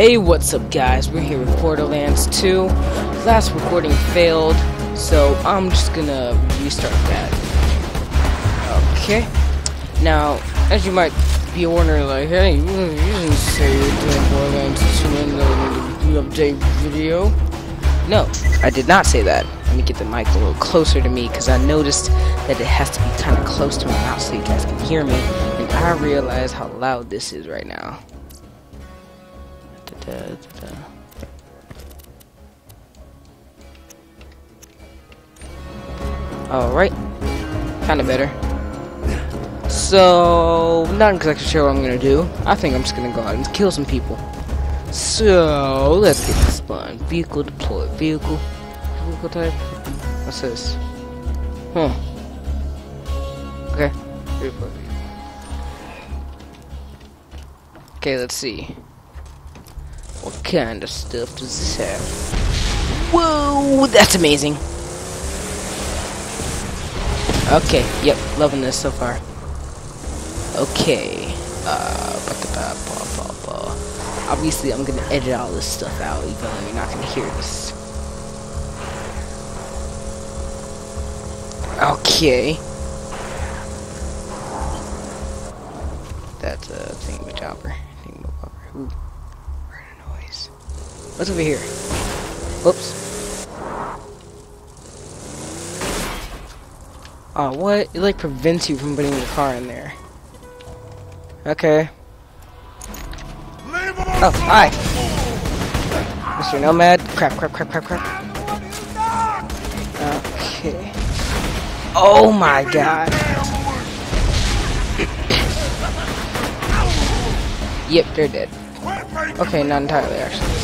Hey, what's up, guys? We're here with Borderlands 2. Last recording failed, so I'm just gonna restart that. Okay. Now, as you might be wondering, like, hey, you didn't say you're doing Borderlands 2 in the, update video. No, I did not say that. Let me get the mic a little closer to me because I noticed that it has to be kind of close to my mouth so you guys can hear me. And I realize how loud this is right now. Da, da, da, Alright. Kinda better. So, not exactly sure what I'm gonna do. I think I'm just gonna go out and kill some people. So, let's get this fun. Vehicle deployed. Vehicle. Vehicle type. What's this? Huh. Okay. Okay, let's see. What kind of stuff does this have? Whoa, that's amazing. Okay, yep, loving this so far. Okay, uh, obviously I'm gonna edit all this stuff out, even though you're not gonna hear this. Okay. That's a thingamajobber. Thingamabobber. What's over here? Whoops. Oh, what? It like prevents you from putting your car in there. Okay. Oh, hi. Mr. Nomad. Crap, crap, crap, crap, crap. Okay. Oh my god. yep, they're dead. Okay, not entirely, actually.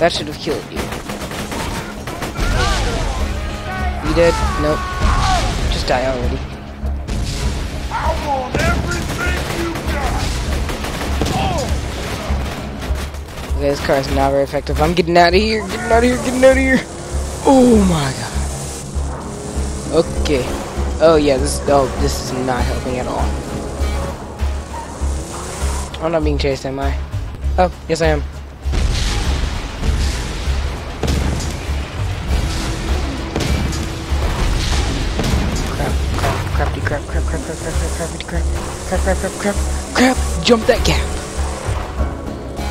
That should have killed you. You dead? Nope. Just die already. Okay, this car is not very effective. I'm getting out of here, getting out of here, getting out of here. Oh my god. Okay. Oh yeah, this oh this is not helping at all. I'm not being chased, am I? Oh, yes I am. Crap, crap, crap, crap, crap, crap, crap, crap, crap, crap, jump that gap.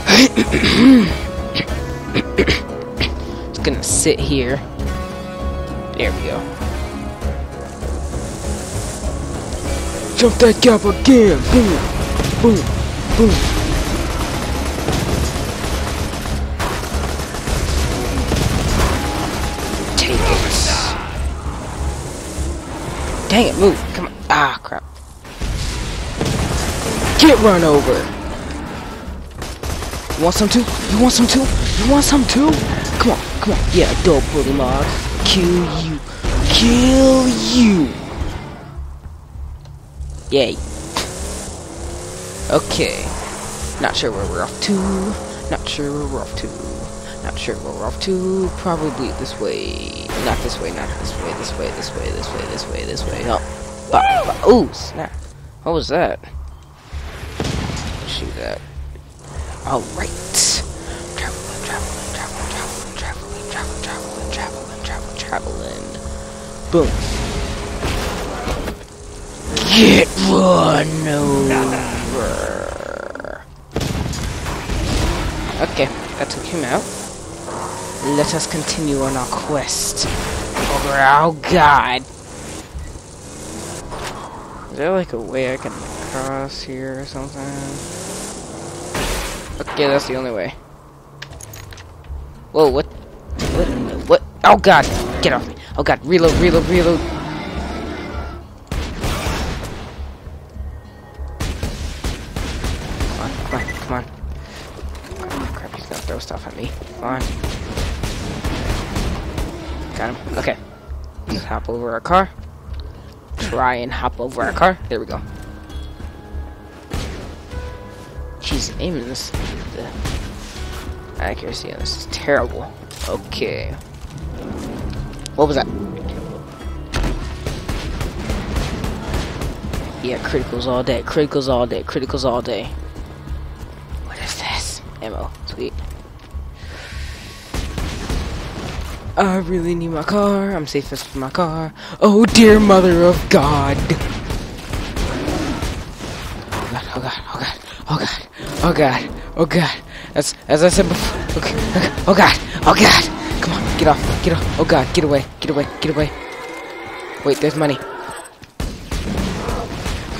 it's gonna sit here. There we go. Jump that gap again! Boom! Boom! Boom! Take it. Dang it, move. Get run over. You want some too? You want some too? You want some too? Come on, come on. Yeah, dope bully mod. Kill you. Kill you. Yay. Okay. Not sure where we're off to. Not sure where we're off to. Not sure where we're off to. Probably this way. Not this way, not this way, this way, this way, this way, this way, this way. Oh. Ba. Ooh, snap. What was that? Shoot that. Alright. Traveling, traveling, traveling, traveling, traveling, traveling, traveling, traveling, traveling. Boom. Get run over. Okay, that took him out. Let us continue on our quest. Over oh god. Is there like a way I can cross here or something? Okay, that's the only way. Whoa, what? What? What? Oh god! Get off me! Oh god! Reload! Reload! Reload! Come on! Come on! Come on! Crap! Crap! He's gonna throw stuff at me. Come on! Got him. Okay. Hop over our car. Try and hop over our car. There we go. Aiming this. The accuracy on this is terrible. Okay. What was that? Yeah, criticals all day. Criticals all day. Criticals all day. What is this? Ammo. Sweet. I really need my car. I'm safest in my car. Oh dear mother of God. Oh god, oh god. As as I said before. Oh okay, okay, oh, oh god, oh god. Come on, get off, get off. Oh god, get away, get away, get away. Wait, there's money. Come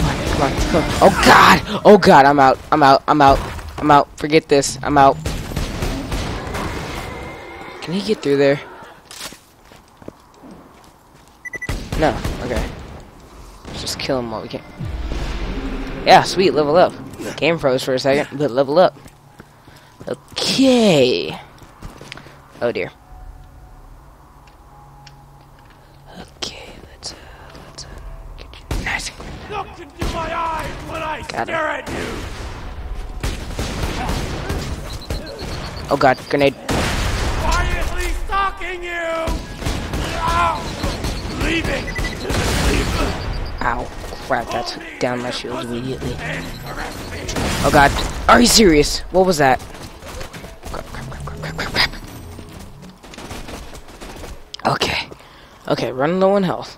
on, come on, come on. Oh god, oh god, I'm out, I'm out, I'm out, I'm out. Forget this, I'm out. Can he get through there? No, okay. Let's just kill him while we can. Yeah, sweet, level up. Game froze for a second, but level up. Okay. Oh dear. Okay, let's uh, let's uh, get you nice. Look into my eyes when I Got stare at you. Oh god, grenade. Quietly stalking you. Ow. Leaving. Ow, crap! That took down my shield immediately. Oh god, are you serious? What was that? Okay, okay, running low on health.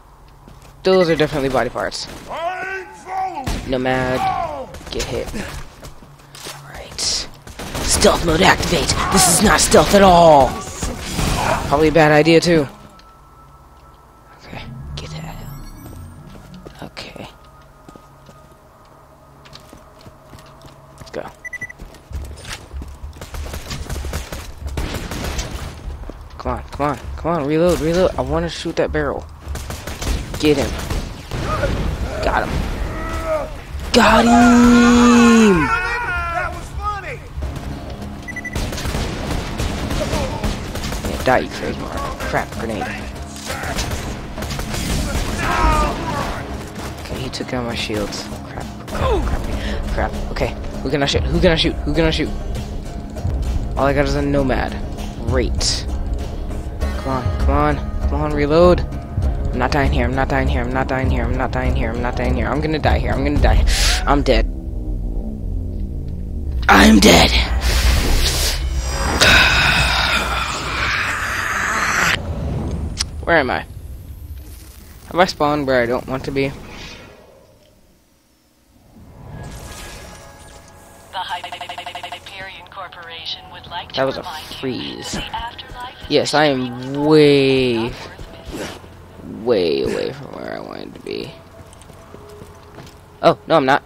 Those are definitely body parts. Nomad, get hit. Right. Stealth mode activate. This is not stealth at all. Probably a bad idea too. Come on, come on, come on, reload, reload. I want to shoot that barrel. Get him. Got him. Got him! That was funny. Yeah, die, you crazy mark. Crap, grenade. Okay, he took out my shields. Crap, crap, crap, crap. Okay, who can I shoot? Who can I shoot? Who can I shoot? All I got is a nomad. Great. Come on, come on, come on, reload. I'm not dying here, I'm not dying here, I'm not dying here, I'm not dying here, I'm not dying here. I'm gonna die here, I'm gonna die. I'm dead. I'm dead. Where am I? Have I spawned where I don't want to be? The Hyperion Corporation would like That was a freeze. Yes, I am way, way away from where I wanted to be. Oh, no, I'm not.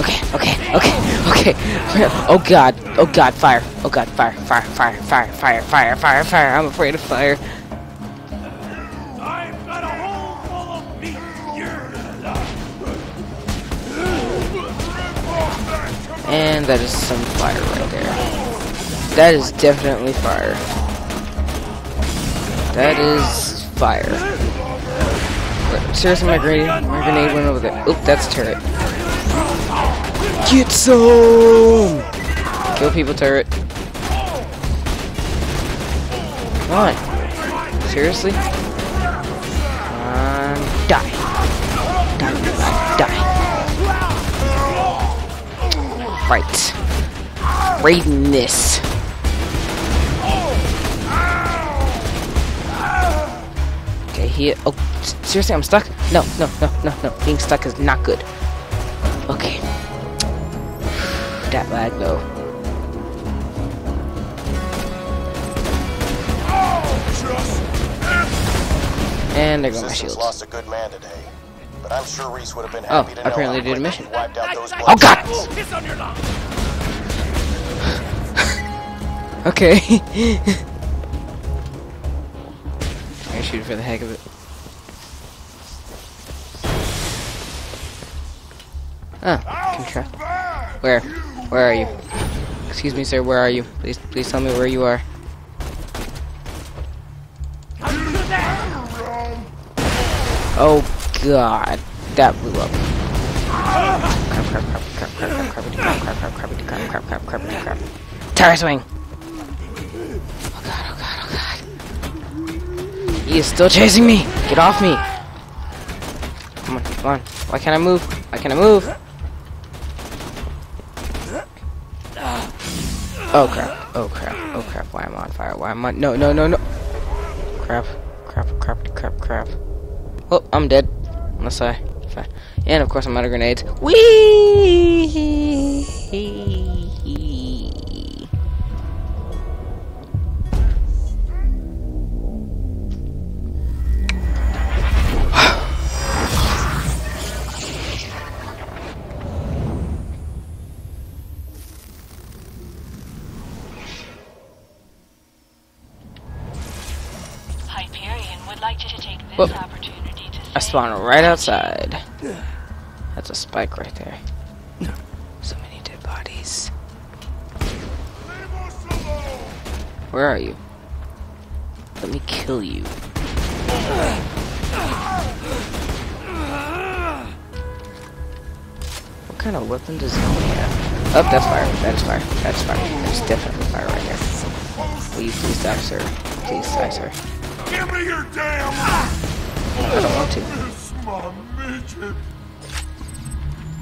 Okay, okay, okay, okay. Oh god, oh god, fire. Oh god, fire, fire, fire, fire, fire, fire, fire, fire. I'm afraid of fire. I've got a hole full of meat. You're And that is some fire right there. That is definitely fire. That is fire. Wait, Seriously, my grenade, my grenade went over there. Oop, that's turret. Get some! Kill people, turret. Come on. Seriously? On, die. Die, die, die. Right. Raiding this. Here. Oh, seriously, I'm stuck? No, no, no, no, no. Being stuck is not good. Okay. That lag, though. And there go my Resistance shields. lost a good man today. But I'm sure Reese would have been Oh, to apparently know did a mission. quickly you wiped out those Oh, God! bloodsuckers. Kiss on your knob. Okay. I'm gonna shoot for the heck of it. Ah, contra- Where? Where are you? Excuse me, sir. Where are you? Please, please tell me where you are. Oh God, that blew up. Crap, crap, crap, crap, crap, crap, crap, crap, crap, crap, crap, crap, crap, crap, crap, crap. Tire swing. Oh oh oh God. He is still chasing me. Get off me. Come on, come on. Why can't I move? Why can't I move? Oh crap. Oh crap. Oh crap. Why am I on fire? Why am I? No, no, no, no. Crap. Crap, crap, crap, crap. Oh, I'm dead. Unless I. And of course, I'm out of grenades. Whee! I spawned right outside. That's a spike right there. So many dead bodies. Where are you? Let me kill you. What kind of weapon does he have? Oh, that's fire. That is fire. That's fire. That's definitely fire right there. Will you please stop, sir? Please die, sir. Give me your damn I don't want to.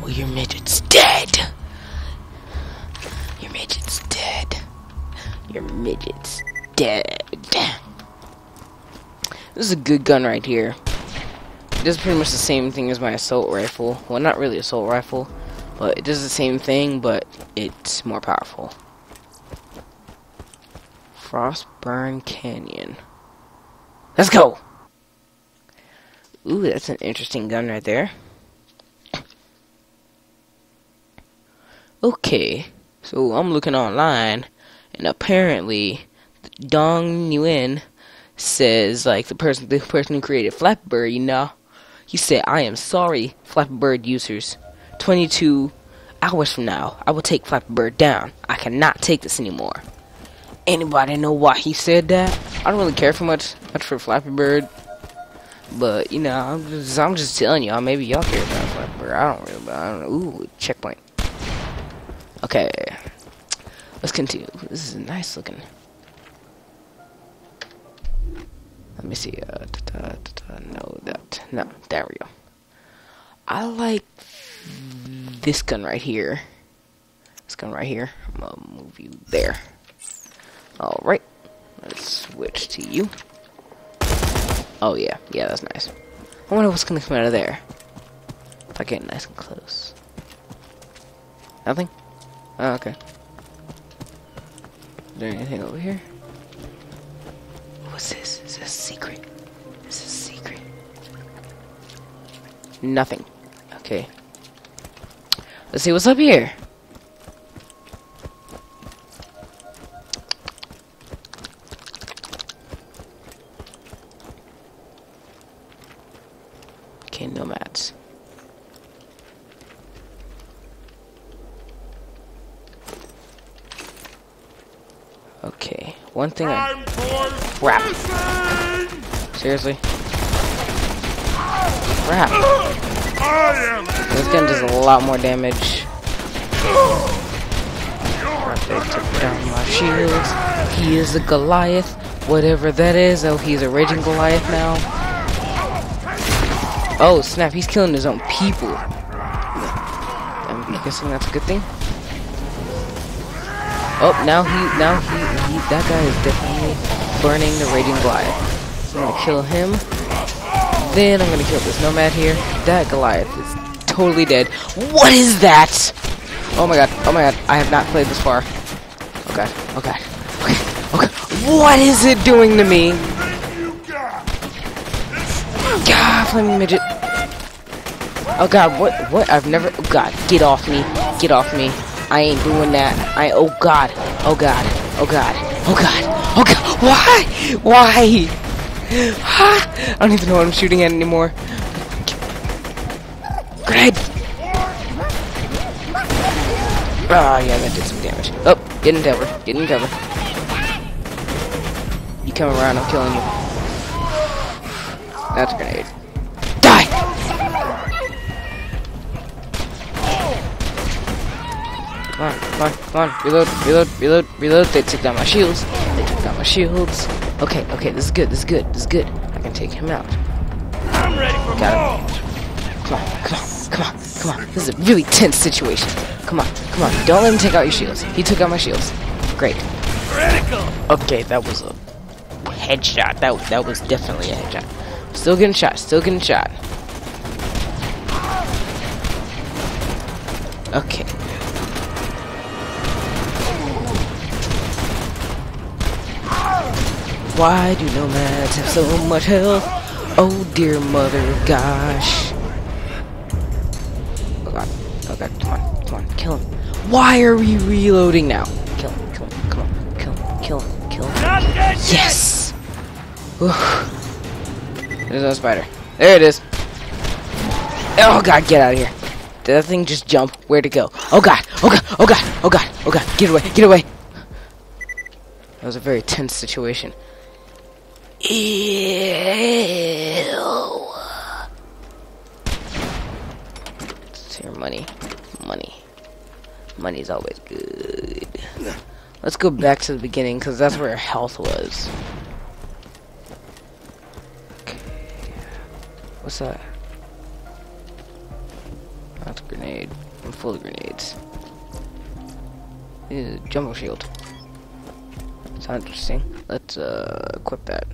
Well, your midget's dead. Your midget's dead. Your midget's dead. This is a good gun right here. It does pretty much the same thing as my assault rifle. Well, not really assault rifle, but it does the same thing, but it's more powerful. Frostburn Canyon. Let's go! Ooh, that's an interesting gun right there. Okay, so I'm looking online, and apparently, Dong Nguyen says like the person the person who created Flappy Bird, you know, he said, "I am sorry, Flappy Bird users. 22 hours from now, I will take Flappy Bird down. I cannot take this anymore." Anybody know why he said that? I don't really care for much much for Flappy Bird. But you know, I'm just I'm just telling y'all. Maybe y'all care about Flappy Bird. I don't really. But I don't know. Ooh, checkpoint. Okay, let's continue. This is nice looking. Let me see. Uh, da, da, da, no, that. No, there we go. I like this gun right here. This gun right here. I'm gonna move you there. Alright. Let's switch to you. Oh, yeah. Yeah, that's nice. I wonder what's gonna come out of there. If I get nice and close. Nothing? Oh, okay. Is there anything over here? What's this? Is this a secret? Is this a secret? Nothing. Okay. Let's see what's up here. Okay, nomads. Okay, one thing I I'm Crap. seriously. Crap. This gun does a lot more damage. Crap, they took down my shields. He is a Goliath. Whatever that is. Oh, he's a raging Goliath now. Oh, snap. He's killing his own people. I'm guessing that's a good thing. Oh, now he, now he that guy is definitely burning the raging Goliath. I'm gonna kill him. Then I'm gonna kill this nomad here. That Goliath is totally dead. What is that? Oh my god, oh my god, I have not played this far. Oh god, okay, okay. What is it doing to me? God, flaming midget. Oh god, what, what, I've never, oh god, get off me, get off me. I ain't doing that. I, oh god, oh god, oh god, oh god, oh god, why? Why? I don't even know what I'm shooting at anymore. Grenade! Oh yeah, that did some damage. Oh, get in cover, get in cover. You come around, I'm killing you. That's a grenade. Come on, come on. Reload, reload, reload, reload. They took down my shields. They took down my shields. Okay, okay, this is good, this is good, this is good. I can take him out. I'm ready for Got more! Come on, come on, come on, come on. This is a really tense situation. Come on, come on. Don't let him take out your shields. He took out my shields. Great. Critical! Okay, that was a headshot. That that was definitely a headshot. Still getting shot. Still getting shot. Okay. Why do nomads have so much health? Oh dear mother of gosh. Oh god. Oh god. Come on. Come on. Kill him. Why are we reloading now? Kill him. Kill him. Come on. Kill him. Kill him. Kill him. Yes! Whew. There's no spider. There it is. Oh god, get out of here. Did that thing just jump? Where'd it go? Oh god, oh god, oh god, oh god, oh god, get away, get away. That was a very tense situation. Ew. Let's hear money. Money. Money's always good. Let's go back to the beginning, because that's where health was. Okay. What's that? That's a grenade. I'm full of grenades. Ew, jumbo shield. Sounds interesting. Let's uh equip that.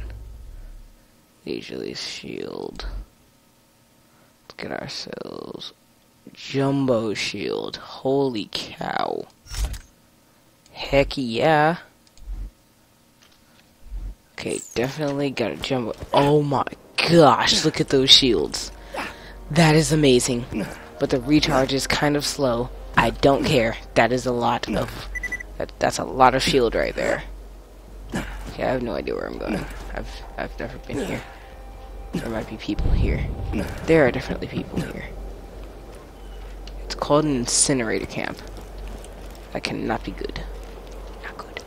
Usually shield. Let's get ourselves jumbo shield. Holy cow. Heck yeah. Okay, definitely got a jumbo. Oh my gosh, look at those shields. That is amazing. But the recharge is kind of slow. I don't care. That is a lot of. That, that's a lot of shield right there. Yeah, I have no idea where I'm going. I've I've never been here. There might be people here. There are definitely people here. It's called an incinerator camp. That cannot be good. Not good.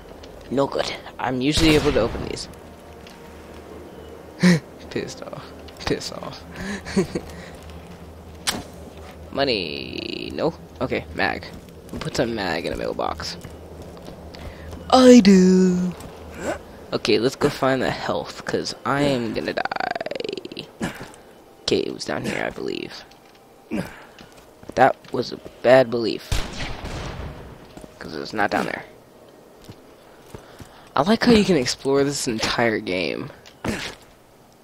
No good. I'm usually able to open these. Pissed off. Piss off. Money. No? Okay, mag. We'll put some mag in a mailbox. I do. Okay, let's go find the health, because I am gonna die. Okay, it was down here, I believe. That was a bad belief. Because it's not down there. I like how you can explore this entire game.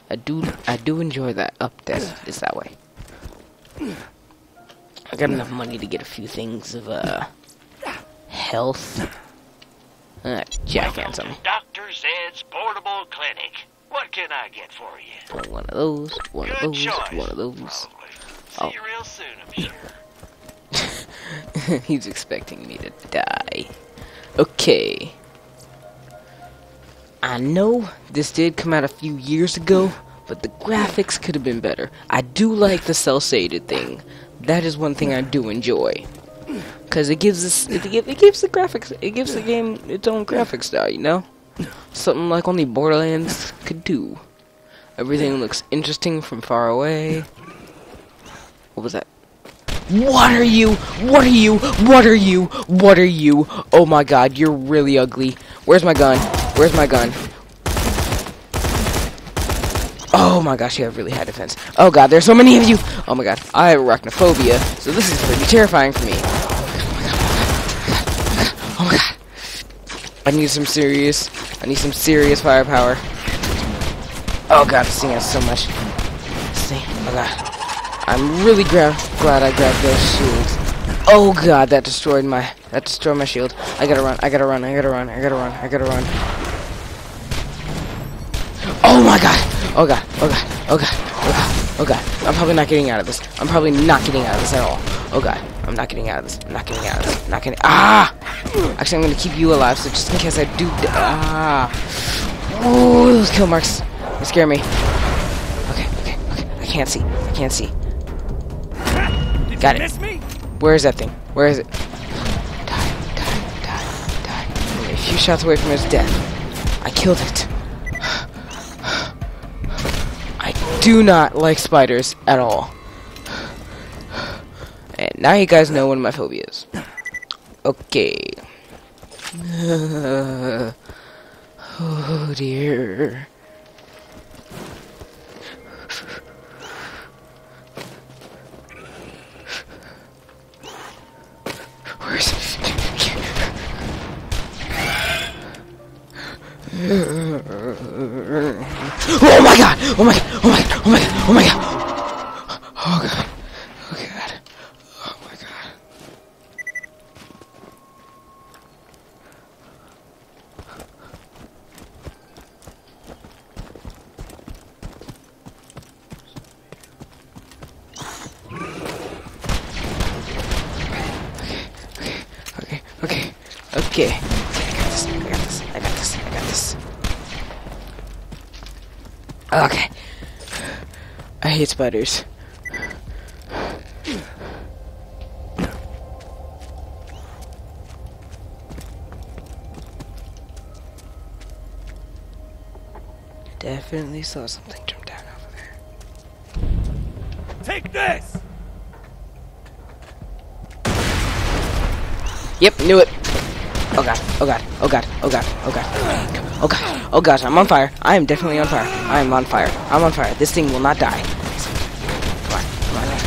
I do I do enjoy that up that is that way. I got enough money to get a few things of uh health. Uh, jack and some. Dr. Zed's Portable Clinic. Can I get for you? One of those, one of those, choice. one of those. Probably. See Oh. you real soon, I'm sure. He's expecting me to die. Okay. I know this did come out a few years ago, but the graphics could have been better. I do like the cel-shaded thing. That is one thing I do enjoy. Cause it gives us it, it gives the graphics it gives the game its own graphic style, you know? Something like only Borderlands could do. Everything looks interesting from far away. What was that? What are you? What are you? What are you? What are you? Oh my god, you're really ugly. Where's my gun? Where's my gun? Oh my gosh, you have really high defense. Oh god, there's so many of you! Oh my god, I have arachnophobia, so this is pretty terrifying for me. Oh my god. Oh oh I need some serious, I need some serious firepower. Oh god, this thing has so much. This thing, oh god. I'm really glad I grabbed those shields. Oh god, that destroyed my that destroyed my shield. I gotta run, I gotta run, I gotta run, I gotta run, I gotta run. Oh my god! Oh god, oh god, oh god, oh god, oh god. I'm probably not getting out of this. I'm probably not getting out of this at all. Oh god, I'm not getting out of this. I'm not getting out of this. I'm not getting Ah! Actually I'm gonna keep you alive, so just in case I do Ah Oh those kill marks. They scare me. Okay, okay, okay. I can't see. I can't see. Did Got it. Where is that thing? Where is it? Die, die, die, die. Only a few shots away from its death. I killed it. I do not like spiders at all. Now you guys know one of my phobias. Okay. oh dear. Where's Oh my god! Oh my god! Oh my god! Oh my god! Oh my god! Oh god! Oh god! Oh my god! Okay, okay, okay. I got this, I got this, I got this, I got this. Okay. Definitely saw something jump down over there. Take this! Yep, knew it. Oh god, oh god, oh god, oh god, oh god, oh god, oh god, I'm on fire. I am definitely on fire. I am on fire. I'm on fire. This thing will not die.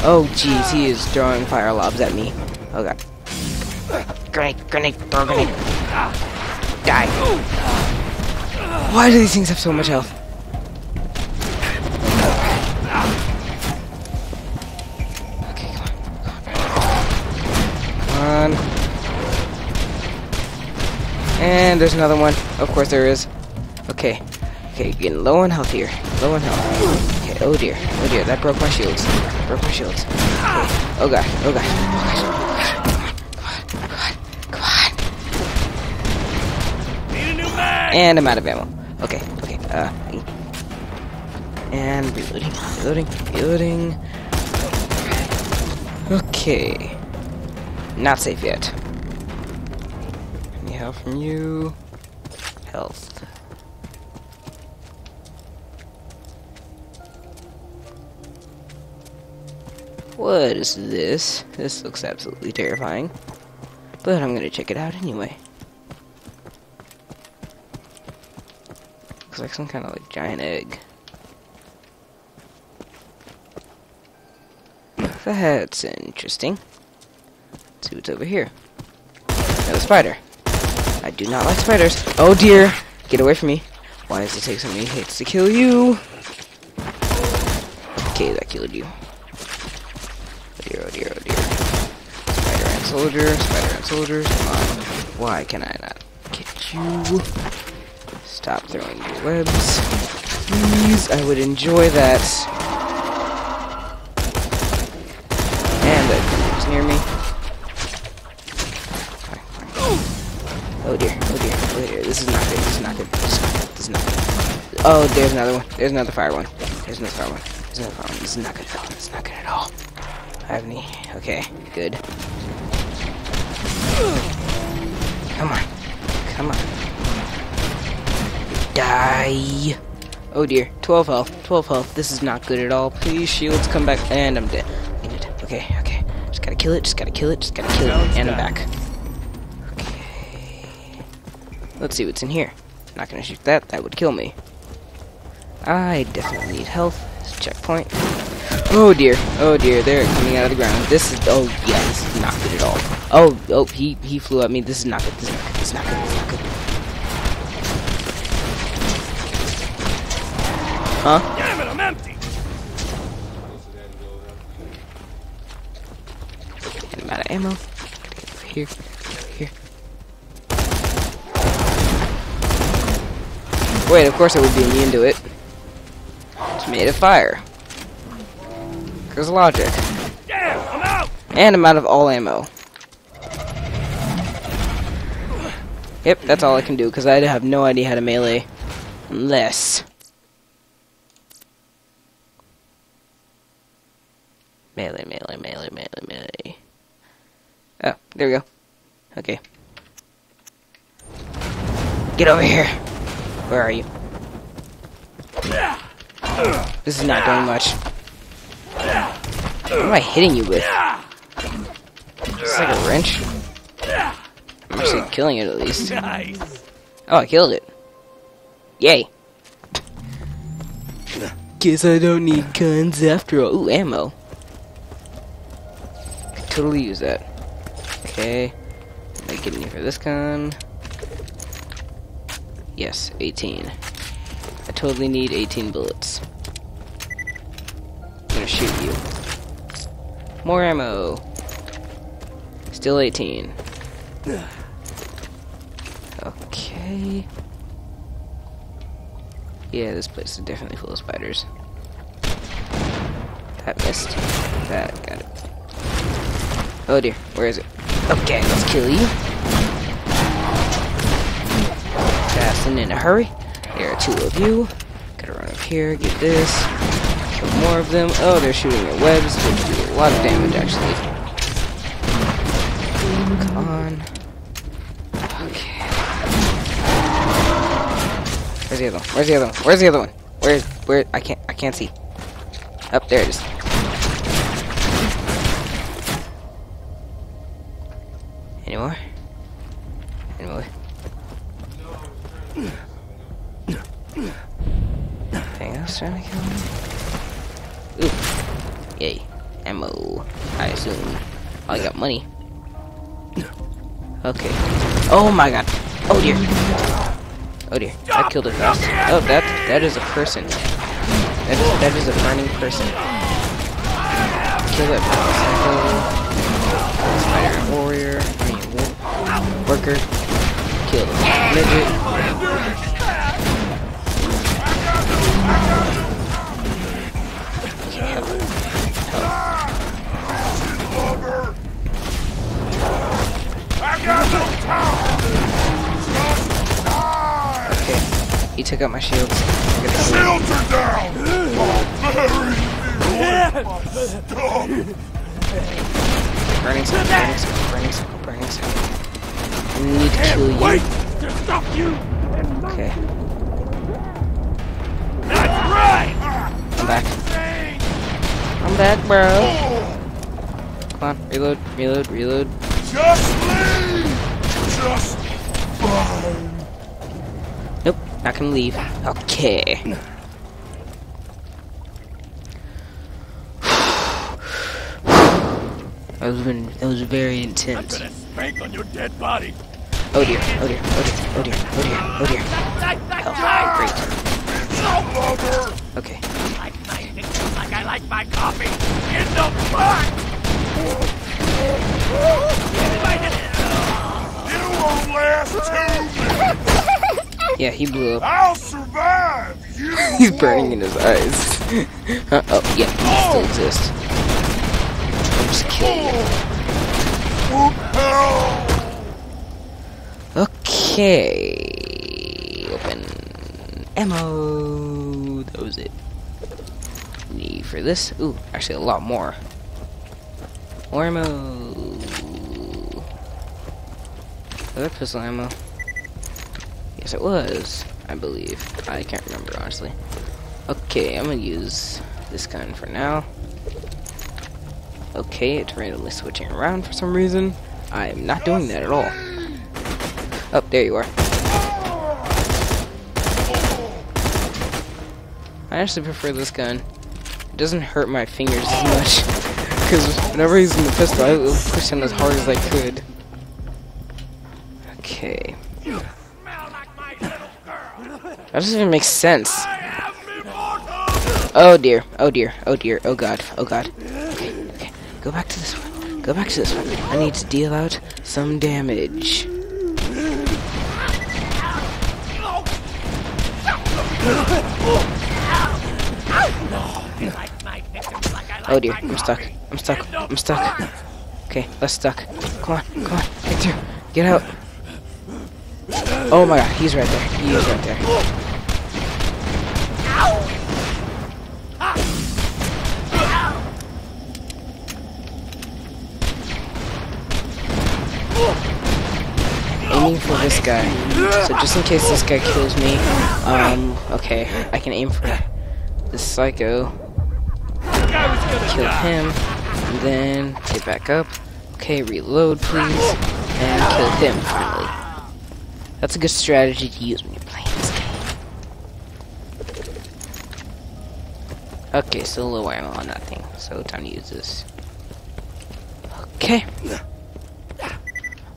Oh jeez, he is throwing fire lobs at me. Oh god. Grenade, grenade, throw grenade. Die. Why do these things have so much health? Okay, come on. Come on. And there's another one. Of course there is. Okay. Okay, getting low on health here. Low on health. Oh dear. Oh dear, that broke my shields. Broke my shields. Okay. Oh god. Oh god. Oh. Oh. Come on. Come on. Come on. Need a new mag! And I'm out of ammo. Okay, okay, uh. And reloading, reloading, reloading. Okay. Not safe yet. Any help from you? Health. What is this? This looks absolutely terrifying. But I'm gonna check it out anyway. Looks like some kind of like giant egg. That's interesting. Let's see what's over here. Another spider. I do not like spiders. Oh dear! Get away from me. Why does it take so many hits to kill you? Okay, that killed you. Oh dear, oh dear, oh dear. Soldier, spider and soldiers. Come on. Why can I not get you? Stop throwing your webs. Please, I would enjoy that. And that is near me. Oh dear, oh dear, oh dear. This is not good, this is not good, this is not good, this is not good. Oh, there's another one. There's another fire one. There's another fire one. There's another fire one. This is not good. This is not good at all. I have any. Okay, good. Come on. Come on. Die. Oh dear. 12 health. 12 health. This is not good at all. Please, shields, come back. And I'm dead. Okay, okay. Just gotta kill it. Just gotta kill it. Just gotta kill it. And I'm back. Okay. Let's see what's in here. Not gonna shoot that. That would kill me. I definitely need health. Checkpoint. Oh dear. Oh dear. They're coming out of the ground. This is. Oh yeah. This is not good at all. Oh. Oh. He he flew at me. This is not good. This is not good. This is not good. This is not good. Huh? Damn it, I'm empty! And I'm out of ammo. Gotta get over here. Here. Wait, of course I would be immune to it. It's made of fire. There's logic. Damn, I'm out! And I'm out of all ammo. Yep, that's all I can do, because I have no idea how to melee. Unless... Melee, melee, melee, melee, melee. Oh, there we go. Okay. Get over here! Where are you? This is not doing much. What am I hitting you with? It's like a wrench. I'm actually killing it at least. Nice! Oh, I killed it. Yay. Guess I don't need guns after all. Ooh, ammo. Could totally use that. Okay. Let me get in here for this gun. Yes, 18. I totally need 18 bullets. I'm gonna shoot you. More ammo. Still 18. Okay. Yeah, this place is definitely full of spiders. That missed. That got it. Oh dear, where is it? Okay, let's kill you. Fast and in a hurry. There are two of you. Gotta run up here, get this. Kill more of them. Oh, they're shooting their webs, which do a lot of damage actually. Come on. Where's the other one? Where's the other one? Where's the other one? Where's where I can't I can't see. Up there it is. Any more? Any more? Anything else trying to kill me? Ooh. Yay. Ammo. I assume. Oh, I got money. Okay. Oh my god. Oh dear. Oh dear. I killed it fast. Oh, that that is a person. That is that is a burning person. Kill that motorcycle. Spider warrior. I mean wo- worker. Kill the midget. Took out my shields. I gotta kill him. Shields are down! Burning some, burning some, burning some, burning some. I need to kill you. Wait! To stop you! Okay, That's right! I'm back. I'm back, bro. Come on, reload, reload, reload. Just leave! Just Not gonna leave. Okay. That was been, that was very intense. Gonna spank on your dead body. Oh dear, oh dear, oh dear, oh dear, oh dear, oh dear. Oh, great. Okay. Like I like my coffee in the pot! You won't last two minutes! Yeah, he blew up. I'll survive! You He's burning in his eyes. Huh? Oh, yeah, he still exists. I'll just. Okay. Open. Ammo. That was it. Need for this. Ooh, actually a lot more. More ammo. That pistol ammo? Yes, it was. I believe. I can't remember honestly. Okay, I'm gonna use this gun for now. Okay, it's randomly switching around for some reason. I am not doing that at all. Oh, there you are. I actually prefer this gun. It doesn't hurt my fingers as much. Because whenever he's in the pistol, I push him as hard as I could. Okay. Smell like my little girl! That doesn't even make sense. I am immortal! Oh dear. Oh dear. Oh dear. Oh god. Oh god. Okay. Okay. Go back to this one. Go back to this one. I need to deal out some damage. Like my victims like Oh dear. I'm stuck. I'm stuck. I'm stuck. Okay, let's stuck. Come on, come on, get through. Get out. Oh my god, he's right there. He is right there. Aiming for this guy. So just in case this guy kills me, um, okay, I can aim for this psycho, kill him, and then get back up. Okay, reload please, and kill him finally. That's a good strategy to use when you're playing this game. Okay, so low ammo on that thing, so time to use this. Okay.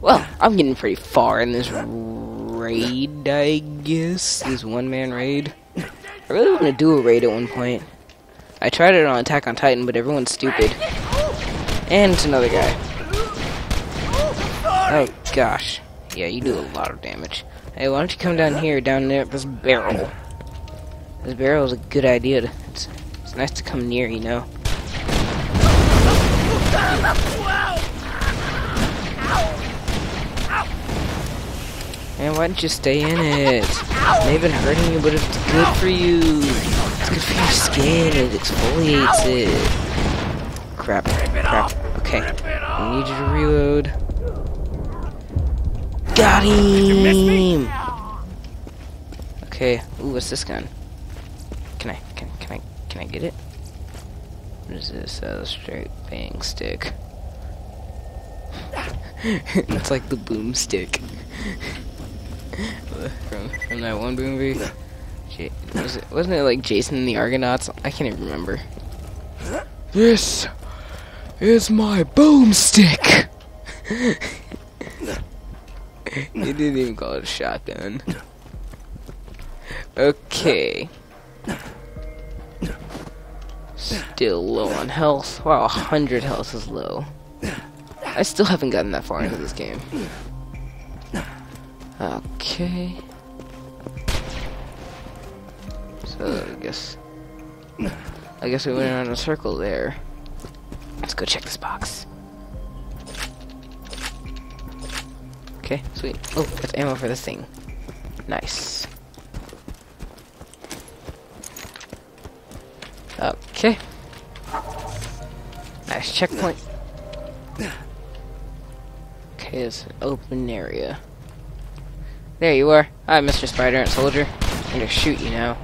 Well, I'm getting pretty far in this raid, I guess. This one man raid. I really want to do a raid at one point. I tried it on Attack on Titan, but everyone's stupid. And it's another guy. Oh gosh. Yeah, you do a lot of damage. Hey, why don't you come down here, down there this barrel? This barrel is a good idea. To, it's, it's nice to come near, you know. Why didn't you stay in it? Have been hurting you, but it's good for you. It's good for your skin. It exfoliates it. Crap. Crap. Okay. I need you to reload. Got him! Okay. Ooh, what's this gun? Can I, can, can I, can I get it? What is this? Uh, straight bang stick. it's like the boomstick. from, from that one movie. J was it, wasn't it like Jason and the Argonauts? I can't even remember. This is my boomstick! he didn't even call it a shotgun. Okay. Still low on health. Wow, 100 health is low. I still haven't gotten that far into this game. Okay. So I guess I guess we went around a circle there. Let's go check this box. Okay, sweet. Oh, that's ammo for this thing. Nice. Okay. Nice checkpoint. Okay, it's an open area. There you are. Hi, Mr. Spider Ant Soldier. I'm gonna shoot you now.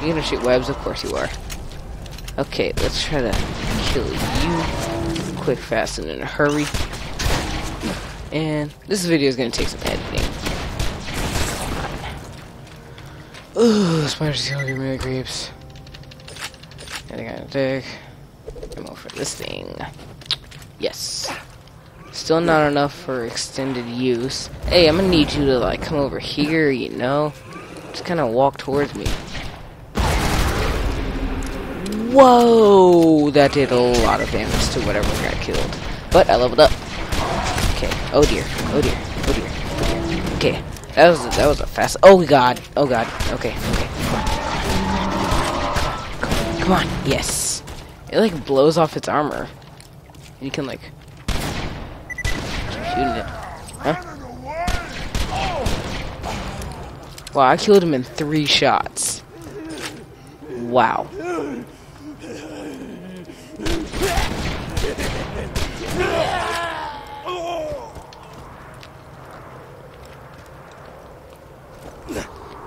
You gonna shoot webs? Of course you are. Okay, let's try to kill you. Quick, fast, and in a hurry. And this video is gonna take some editing. Ooh, spiders gonna give me really creeps. I can take. Ammo for this thing. Yes. Still not enough for extended use. Hey, I'm gonna need you to like come over here, you know? Just kind of walk towards me. Whoa! That did a lot of damage to whatever got killed. But I leveled up. Okay. Oh dear. Oh dear. Oh dear. Okay. That was a, that was a fast. Oh god. Oh god. Okay. Okay. Come on. Come on. Come on. Yes. It like blows off its armor. You can like shooting it. Huh? Wow, I killed him in three shots. Wow.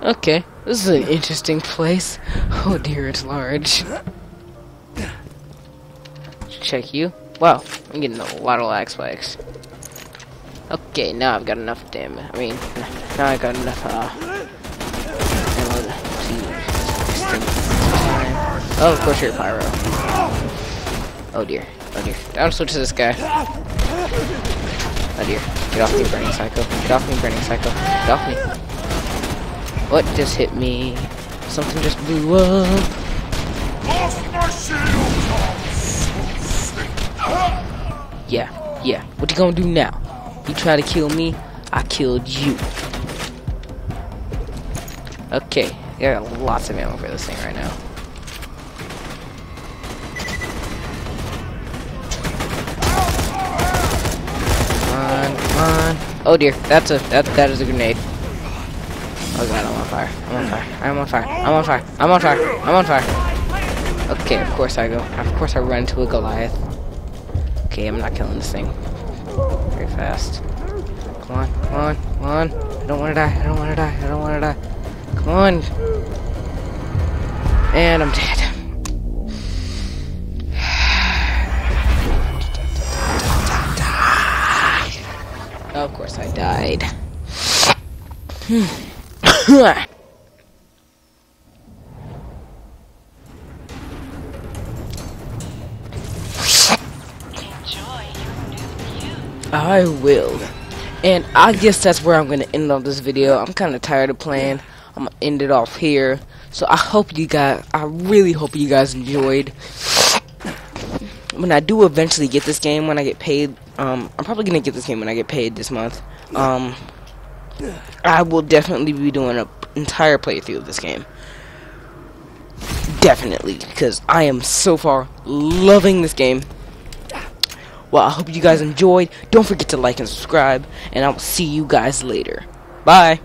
Okay, this is an interesting place. Oh dear, it's large. Check you. Wow, I'm getting a lot of lag spikes. Okay, now I've got enough damage. I mean, now I've got enough, uh... ammo to. Oh, of course you're pyro. Oh dear, oh dear. Down switch to this guy. Oh dear. Get off me, burning psycho. Get off me, burning psycho. Get off me. What just hit me? Something just blew up. Yeah, yeah. What you gonna do now? You try to kill me, I killed you. Okay, I got lots of ammo for this thing right now. Come on, come on. Oh dear, that's a that that is a grenade. Oh god, I'm on fire. I'm on fire. I'm on fire. I'm on fire. I'm on fire. I'm on fire. Okay, of course I go. Of course I run into a Goliath. Okay, I'm not killing this thing. Very fast. Come on, come on, come on. I don't want to die. I don't want to die. I don't want to die. Come on. And I'm dead. Of course I died. I will. And I guess that's where I'm gonna end off this video. I'm kind of tired of playing. I'm gonna end it off here. So I hope you guys, I really hope you guys enjoyed. When I do eventually get this game, when I get paid, um, I'm probably gonna get this game when I get paid this month. Um, I will definitely be doing an entire playthrough of this game. Definitely, because I am so far loving this game. Well, I hope you guys enjoyed. Don't forget to like and subscribe, and I will see you guys later. Bye.